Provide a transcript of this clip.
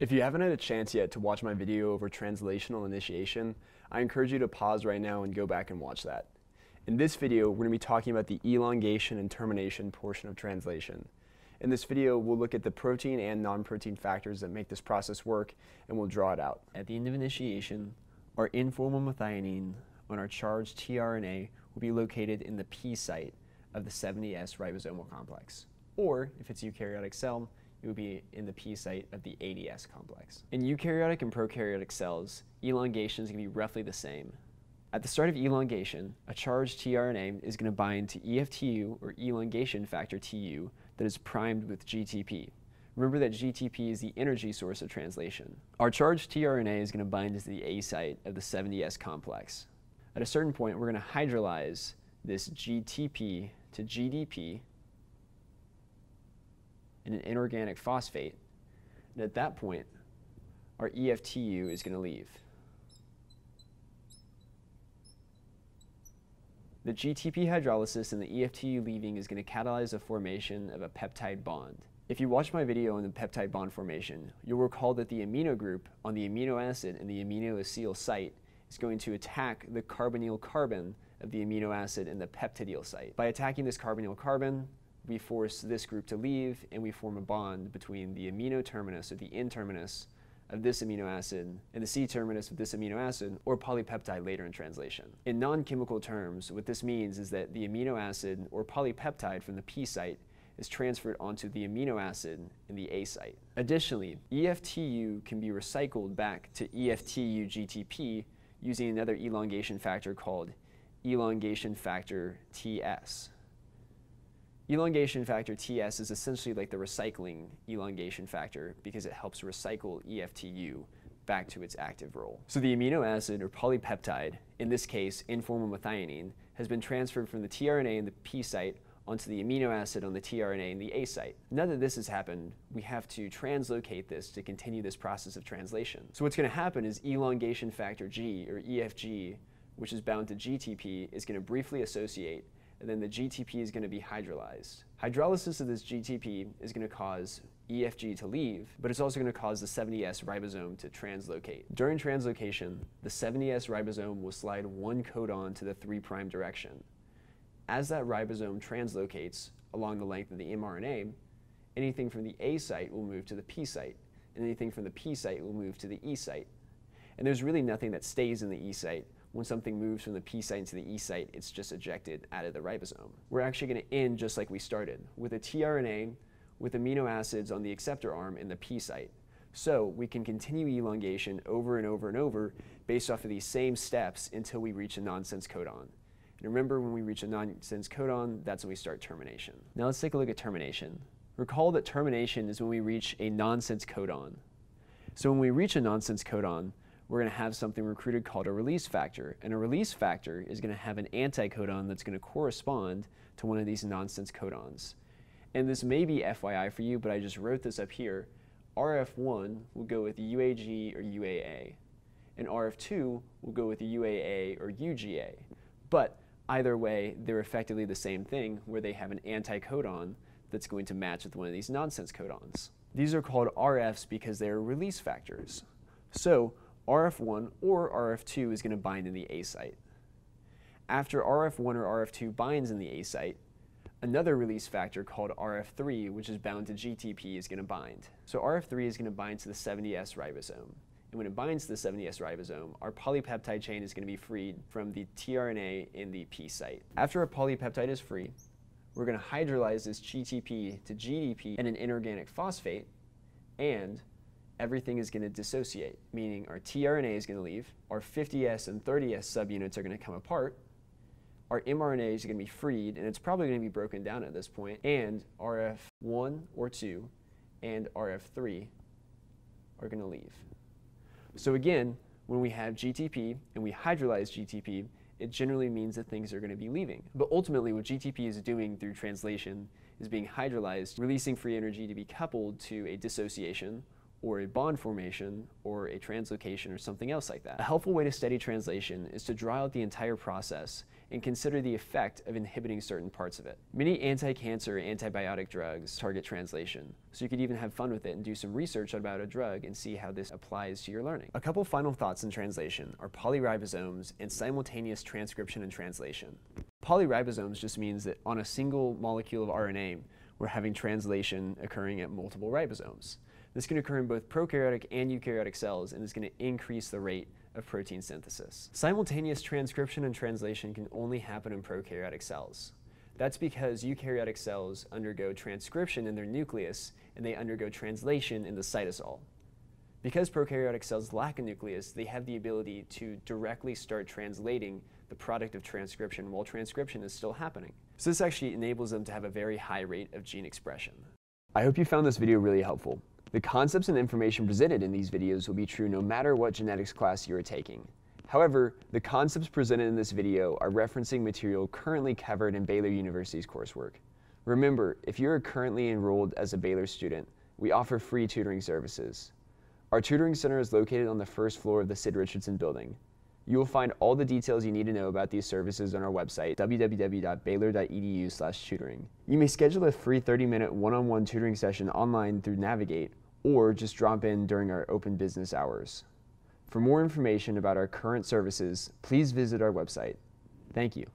If you haven't had a chance yet to watch my video over translational initiation, I encourage you to pause right now and go back and watch that. In this video, we're going to be talking about the elongation and termination portion of translation. In this video, we'll look at the protein and non-protein factors that make this process work, and we'll draw it out. At the end of initiation, our N-formyl methionine on our charged tRNA will be located in the P site of the 70S ribosomal complex. Or, if it's eukaryotic cell, it would be in the P site of the 80S complex. In eukaryotic and prokaryotic cells, elongation is going to be roughly the same. At the start of elongation, a charged tRNA is going to bind to EFTU or elongation factor TU that is primed with GTP. Remember that GTP is the energy source of translation. Our charged tRNA is going to bind to the A site of the 70S complex. At a certain point, we're going to hydrolyze this GTP to GDP in an inorganic phosphate. And at that point, our EFTU is going to leave. The GTP hydrolysis and the EFTU leaving is going to catalyze the formation of a peptide bond. If you watch my video on the peptide bond formation, you'll recall that the amino group on the amino acid and the aminoacyl site is going to attack the carbonyl carbon of the amino acid in the peptidyl site. By attacking this carbonyl carbon, we force this group to leave and we form a bond between the amino terminus or the N terminus of this amino acid and the C terminus of this amino acid or polypeptide later in translation. In non-chemical terms, what this means is that the amino acid or polypeptide from the P site is transferred onto the amino acid in the A site. Additionally, EFTU can be recycled back to EFTU GTP using another elongation factor called elongation factor TS. Elongation factor TS is essentially like the recycling elongation factor because it helps recycle EFTU back to its active role. So the amino acid or polypeptide, in this case N-formyl methionine, has been transferred from the tRNA in the P site onto the amino acid on the tRNA in the A site. Now that this has happened, we have to translocate this to continue this process of translation. So what's going to happen is elongation factor G, or EFG, which is bound to GTP, is going to briefly associate and then the GTP is going to be hydrolyzed. Hydrolysis of this GTP is going to cause EFG to leave, but it's also going to cause the 70S ribosome to translocate. During translocation, the 70S ribosome will slide one codon to the 3' direction. As that ribosome translocates along the length of the mRNA, anything from the A site will move to the P site, and anything from the P site will move to the E site. And there's really nothing that stays in the E site when something moves from the P site to the E site, it's just ejected out of the ribosome. We're actually going to end just like we started, with a tRNA with amino acids on the acceptor arm in the P site. So we can continue elongation over and over and over based off of these same steps until we reach a nonsense codon. And remember, when we reach a nonsense codon, that's when we start termination. Now let's take a look at termination. Recall that termination is when we reach a nonsense codon. So when we reach a nonsense codon, we're going to have something recruited called a release factor. And a release factor is going to have an anticodon that's going to correspond to one of these nonsense codons. And this may be FYI for you, but I just wrote this up here. RF1 will go with UAG or UAA, and RF2 will go with UAA or UGA. But either way, they're effectively the same thing, where they have an anticodon that's going to match with one of these nonsense codons. These are called RFs because they are release factors. So RF1 or RF2 is going to bind in the A site. After RF1 or RF2 binds in the A site, another release factor called RF3, which is bound to GTP, is going to bind. So RF3 is going to bind to the 70S ribosome. And when it binds to the 70S ribosome, our polypeptide chain is going to be freed from the tRNA in the P site. After a polypeptide is free, we're going to hydrolyze this GTP to GDP and an inorganic phosphate, and everything is going to dissociate, meaning our tRNA is going to leave, our 50S and 30S subunits are going to come apart, our mRNA is going to be freed, and it's probably going to be broken down at this point, and RF1 or 2 and RF3 are going to leave. So again, when we have GTP and we hydrolyze GTP, it generally means that things are going to be leaving. But ultimately, what GTP is doing through translation is being hydrolyzed, releasing free energy to be coupled to a dissociation or a bond formation, or a translocation, or something else like that. A helpful way to study translation is to draw out the entire process and consider the effect of inhibiting certain parts of it. Many anti-cancer antibiotic drugs target translation, so you could even have fun with it and do some research about a drug and see how this applies to your learning. A couple final thoughts in translation are polyribosomes and simultaneous transcription and translation. Polyribosomes just means that on a single molecule of RNA, we're having translation occurring at multiple ribosomes. This can occur in both prokaryotic and eukaryotic cells and is going to increase the rate of protein synthesis. Simultaneous transcription and translation can only happen in prokaryotic cells. That's because eukaryotic cells undergo transcription in their nucleus and they undergo translation in the cytosol. Because prokaryotic cells lack a nucleus, they have the ability to directly start translating the product of transcription while transcription is still happening. So this actually enables them to have a very high rate of gene expression. I hope you found this video really helpful. The concepts and information presented in these videos will be true no matter what genetics class you are taking. However, the concepts presented in this video are referencing material currently covered in Baylor University's coursework. Remember, if you are currently enrolled as a Baylor student, we offer free tutoring services. Our tutoring center is located on the first floor of the Sid Richardson building. You will find all the details you need to know about these services on our website, www.baylor.edu tutoring. You may schedule a free 30-minute one-on-one tutoring session online through Navigate or just drop in during our open business hours. For more information about our current services, please visit our website. Thank you.